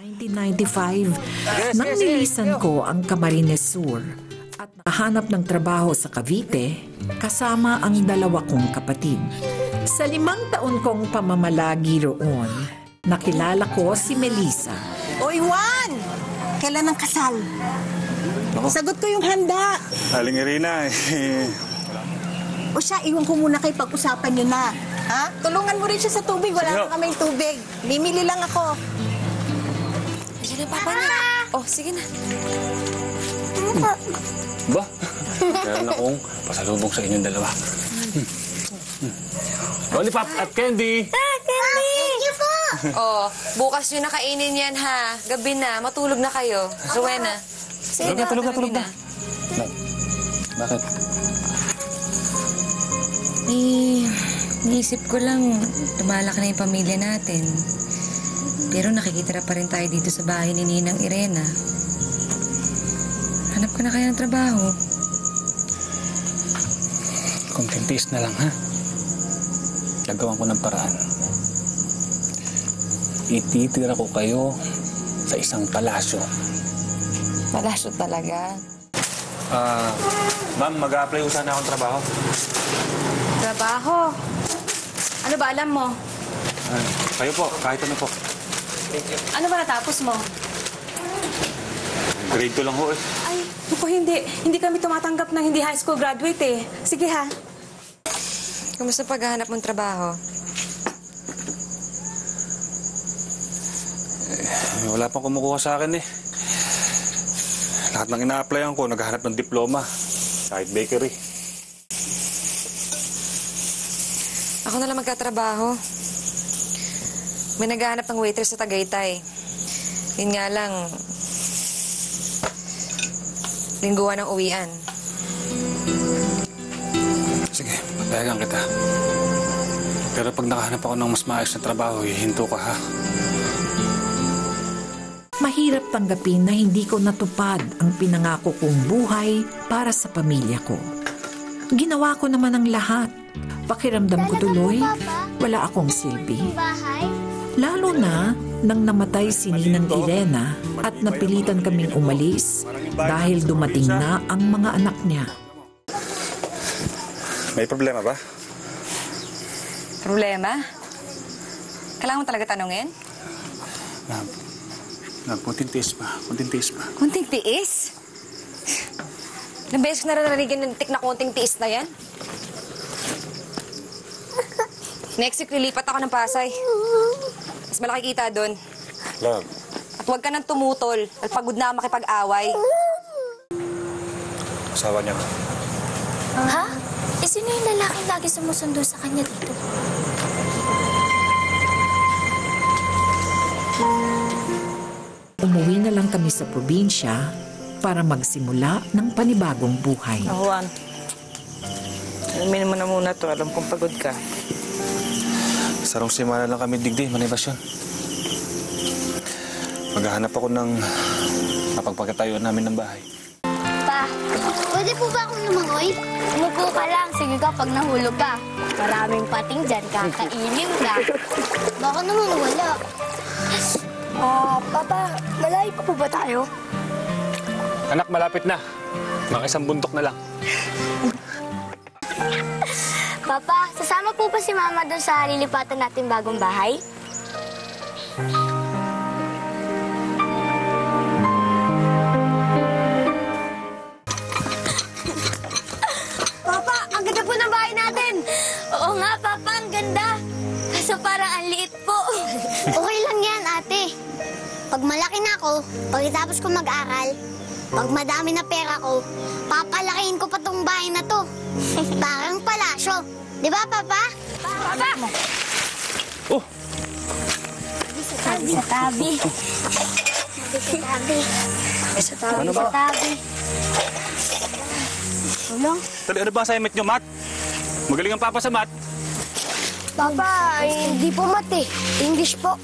1995, nang nilisan ko ang Camarines Sur at nakahanap ng trabaho sa Cavite kasama ang dalawa kong kapatid. Sa limang taon kong pamamalagi roon, nakilala ko si Melissa. Oy, Juan! Kailan ang kasal? Sagot ko yung handa. Aling Irina, eh, O siya, iwan ko muna kay pag-usapan nyo na. Ha? Tulungan mo rin siya sa tubig. Wala Sige. na kaming tubig. Bimili lang ako. Sige na, papa niya. Oh, sige na. ba? Meron akong pasalubong sa inyong dalawa. Hmm. Hmm. Lollipop at candy! Oh, bukas nyo na kainin yan, ha? Gabi na, matulog na kayo. Rowena. Tulog na, tulog na, tulog na. Ba- Bakit? Eh, naisip ko lang, lumalaki na yung pamilya natin. Pero nakikitira pa rin tayo dito sa bahay ni Ninang Irena. Hanap ko na kaya ng trabaho. Konting tiis na lang, ha? Gagawan ko ng paraan. Ititira ko kayo sa isang palasyo. Malasyo talaga. Ah, ma'am, mag-a-apply ko sana akong trabaho. Trabaho? Ano ba alam mo? Ah, kayo po, kahit ano po. Ano ba natapos mo? Grade 2 lang ho eh. Ay, naku, hindi. Hindi kami tumatanggap ng hindi high school graduate eh. Sige ha. Kumusta paghahanap mong trabaho? Eh, Wala pang kumukuha sa akin eh. Lahat ng ina-applyan ko, naghahanap ng diploma. Kahit bakery. Ako na lang magkatrabaho. May naghahanap ng waitress sa Tagaytay. Yun nga lang, lingguhan ng uwian. Sige, papayagan kita. Pero pag nakahanap ako ng mas maayos na trabaho, hihinto ka ha. Mahirap tanggapin na hindi ko natupad ang pinangako kong buhay para sa pamilya ko. Ginawa ko naman ang lahat. Pakiramdam ko tuloy, wala akong silbi. bahay? Lalo na nang namatay si Ninang Irena at napilitan kaming umalis dahil dumating na ang mga anak niya. May problema ba? Problema? Kailangan mo talaga tanungin? Ma'am, ma'am, kunting tiis pa. Kunting tiis pa. Kunting tiis? Ilang beses ko na naririgan yung tik na kunting tiis na yan? Next week, lilipat ako ng Pasay. Mas malaki kita doon. Love, At huwag ka nang tumutol. At pagod na makipag-away. asawa niya ba? Ha? Eh, sino yung lalaking lagi sumusundo sa kanya dito? Umuwi na lang kami sa probinsya para magsimula ng panibagong buhay. Ah, Juan. Alamin mo na muna to. Alam kong pagod ka. Sarong simana lang kami digdi, manibasyon. Maghahanap ako ng mapagpagkatayuan namin ng bahay. Pa, pwede po ba akong lumangoy? Umupo ka lang. Sige ka pag nahulog ka. Maraming pating dyan. Kakainin ka. Baka naman wala. Ah, Papa, malayo pa po ba tayo? Anak, malapit na. Mga isang bundok na lang. Papa, sasama po ba si Mama doon sa lilipatan natin bagong bahay? Papa, ang ganda po ng bahay natin. Oo nga, Papa, ang ganda. Kaso parang ang liit po. okay lang yan, ate. Pag malaki na ako, pagkatapos ko mag-aral, pag madami na pera ko, papalakihin ko pa tong bahay na to. Parang palasyo. Di ba, Papa? Papa! Oh! Sa tabi. Sa tabi. Sa tabi. Sa tabi. Ano ba? Sa tabi. Tulong. Tali, ano ba ang assignment nyo, Matt? Magaling ang papa sa math. Papa, hindi po mati. English po.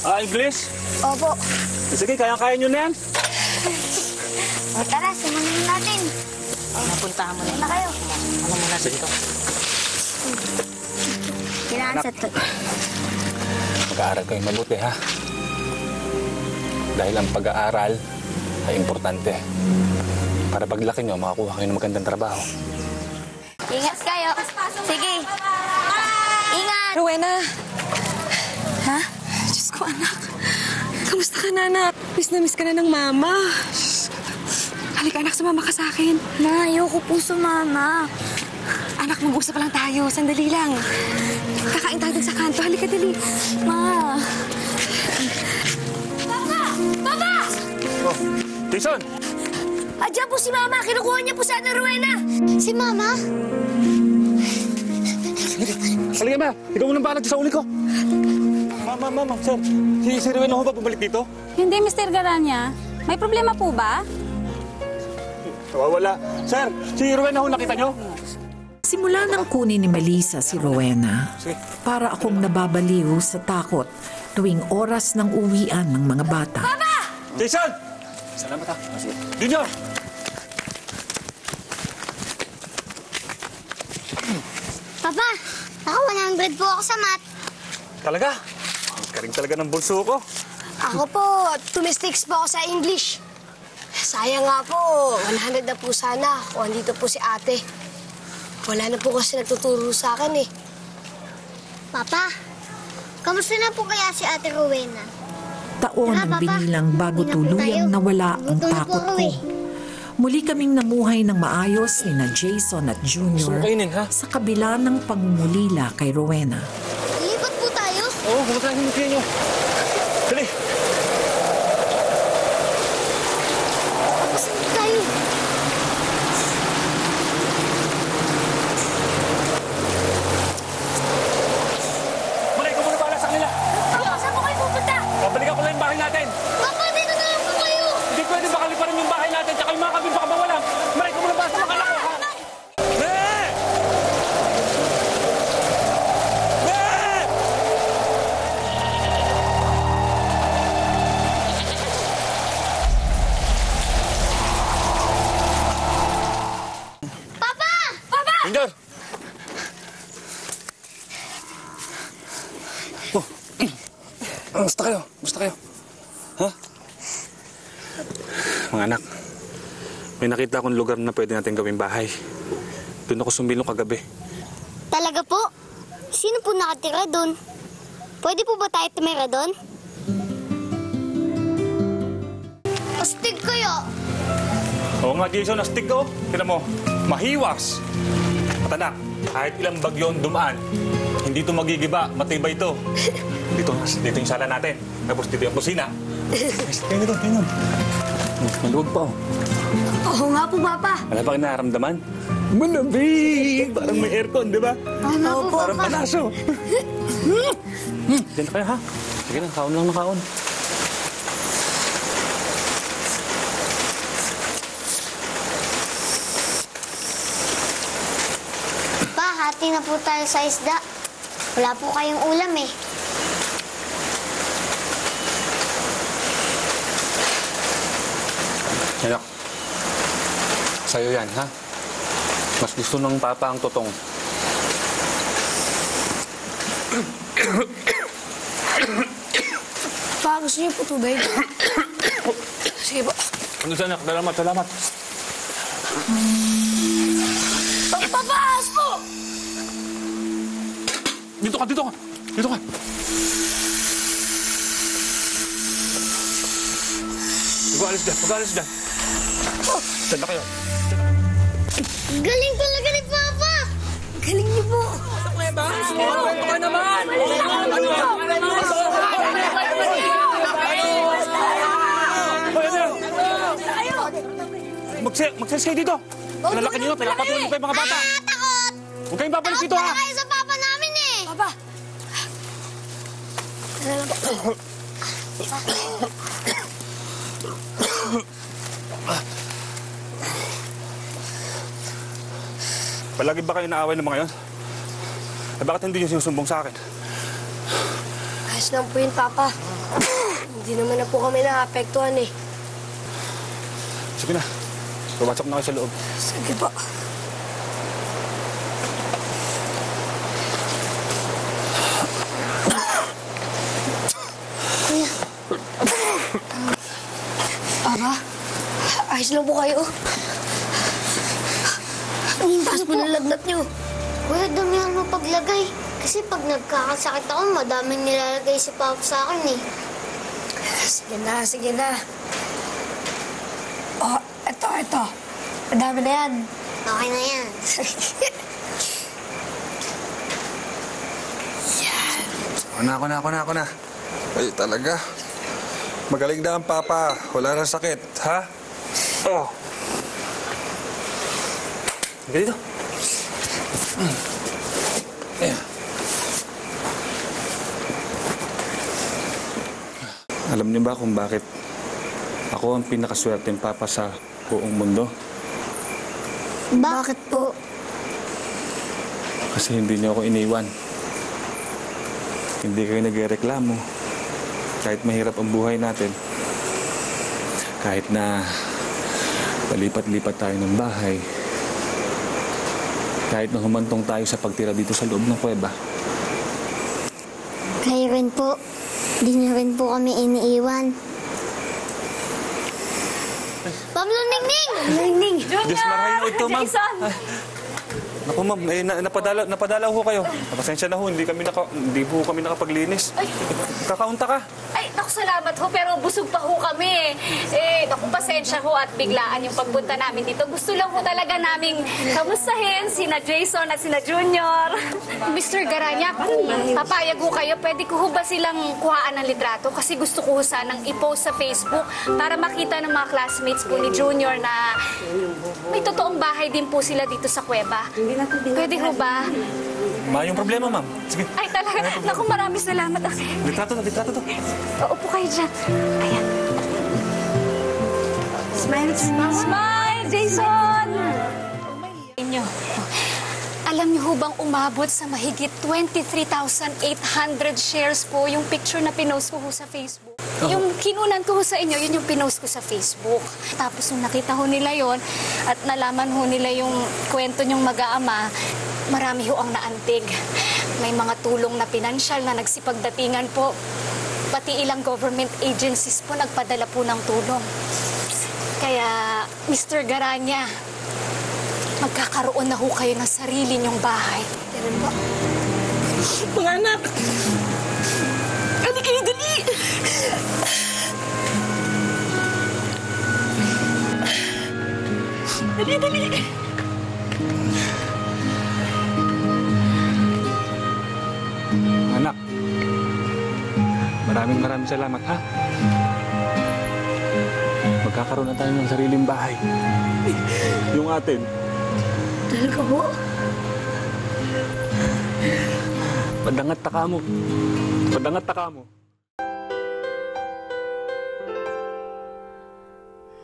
Ah, English? Opo. Sige, kaya-kaya nyo na yan. O tara, simulan natin. Napuntahan mo na. Na kayo. Ano muna sa dito? Kailangan sa to. Mag-aaral kayo mabuti, ha? Dahil ang pag-aaral ay importante. Para paglaki nyo, makakuha kayo ng magandang trabaho. Ingat kayo. Sige. Ingat. Rowena! Ha? Diyos ko, anak. Kamusta ka na, anak? Miss na miss ka na ng mama. Halika, anak, sumama ka sa akin. Ma, ayoko po sumama. Anak, mag-usap lang tayo. Sandali lang. Kakain tayo sa kanto. Halika, dali. Ma. Papa! Papa! Oh, Jason! Andiyan po si Mama. Kinukuha niya po sa Ana Rowena. Si Mama? Halika ba? Ikaw muna balag sa uli ko. Mama, mama, sir. Si, si Ruben ako ba bumalik dito? Hindi, Mr. Garanya. May problema po ba? Nawawala. Sir, si Ruben ako nakita nyo? Simula nang kunin ni Melissa si Rowena, para akong nababaliw sa takot tuwing oras ng uwian ng mga bata. Jason! Salamat ha. Junior! Papa, ako 100 po ako sa math. Talaga? Karing talaga ng bulso ko. Ako po, tumistics po ako sa English. Sayang nga po, 100 na po sana kung andito po si ate. Wala na po kasi nagtuturo sa akin eh. Papa, kamusta na po kaya si Ate Rowena? Taon Tara, ang Papa. binilang bago Uwi na po tuluyang tayo. nawala ang Gutom na po takot ako ko. eh. Muli kaming namuhay ng maayos ni na Jason at Junior mo kainin, ha? sa kabila ng pangmulila kay Rowena. Lilipat po tayo? Oo, kumusta ang hindi nyo? May nakita akong lugar na pwede natin gawing bahay. Doon ako sumilong kagabi. Talaga po? Sino po nakatira doon? Pwede po ba tayo tumira doon? Astig kayo! Oo nga, Jason, astig ko. Tinan mo, mahiwas. At anak, kahit ilang bagyon dumaan, hindi ito magigiba, matibay ito. Dito, dito yung sala natin. Tapos dito yung kusina. Tingnan doon, tingnan. Maluwag pa, oh. Oo nga po, Papa. Wala ba kayo nararamdaman? Malamig! Parang may aircon, di ba? Tama po, Parang Papa. panaso. hmm. Diyan na kayo, ha? Sige lang, kaon lang na kaon. Pa, hati na po tayo sa isda. Wala po kayong ulam eh. Anak, sa'yo yan, ha? Mas gusto ng papa ang totong. Pa, gusto niyo po tubig? Sige po. Ano sa anak? Salamat, salamat. Papaas po! Dito ka, dito ka. Dito ka. Mag-aalis dyan, mag-aalis dyan. Saan na kayo? Galing talaga ni Papa! Galing niyo po! Hoy, ano yan? Magse- Magsalis kayo dito. Lalaki nyo, pinapatuloy mo pa yung mga bata. Ah, takot! Huwag kayong babalik Takot dito, ha? pala kayo sa Papa namin eh! Papa! Palagi ba kayo naaway ng mga yon? Eh, bakit hindi nyo sinusumbong sa akin? Ayos lang po yun, Papa. Hindi naman na po kami naapektuhan eh. Sige na. Pumasok na kayo sa loob. Sige po. Kuya, Papa, ayos lang po kayo. Ang taas po ng lagnat niyo. Kuya, damihan mo paglagay. Kasi pag nagkakasakit ako, madaming nilalagay si Papa sa akin eh. Sige na, sige na. Oh, eto, eto. Madami na yan. Okay na yan. Ako na, ako na, ako na, ako na. Ay, talaga. Magaling na ang papa. Wala na sakit, ha? Oh. Ganito. Ayan. Alam niyo ba kung bakit ako ang pinakaswerteng papa sa buong mundo? Bakit po? Kasi hindi niyo ako iniwan. Hindi kayo nagreklamo. Kahit mahirap ang buhay natin. Kahit na palipat-lipat tayo ng bahay. Kahit na humantong tayo sa pagtira dito sa loob ng kuweba. Kayo rin po. Di niyo rin po kami iniiwan. Pablo Ningning! Ningning. Diyos marahay na ito, ma'am. Jason! Naku, ma'am, eh, na, napadala, napadala ho kayo. Pasensya na ho, hindi kami, naka, hindi po kami nakapaglinis. Ay. Kakaunta ka. Ay, naku, salamat ho, pero busog pa ho kami. Eh, naku, pasensya ho at biglaan yung pagpunta namin dito. Gusto lang ho talaga naming kamustahin sina Jason at sina Junior. Mr. Garanya, papayag ho kayo, pwede ko ho ba silang kuhaan ng litrato? Kasi gusto ko ho sanang i-post sa Facebook para makita ng mga classmates po ni Junior na may totoong bahay din po sila dito sa kuweba. Pwede ho ba? Ma, yung problema, ma'am. Sige. Ay, talaga. Naku, maraming salamat. Okay. Litrato to, litrato to. Upo kayo dyan. Ayan. Smile, smile. Smile, Jason! Inyo. Alam niyo ho bang umabot sa mahigit 23,800 shares po yung picture na pinost ko ho sa Facebook? Yung kinunan ko sa inyo, yun yung pinost ko sa Facebook. Tapos nung nakita ho nila yon at nalaman ho nila yung kwento niyong mag-aama, marami ho ang naantig. May mga tulong na pinansyal na nagsipagdatingan po. Pati ilang government agencies po nagpadala po ng tulong. Kaya, Mr. Garanya, magkakaroon na ho kayo ng sarili niyong bahay. Mga anak! Dali, dali. Anak, maraming maraming salamat, ha? Magkakaroon na tayo ng sariling bahay. Yung atin. Talaga po? Padangat taka mo. Padangat taka mo.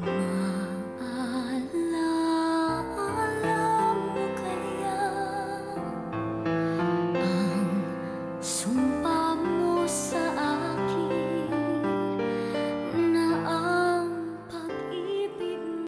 Mm-hmm.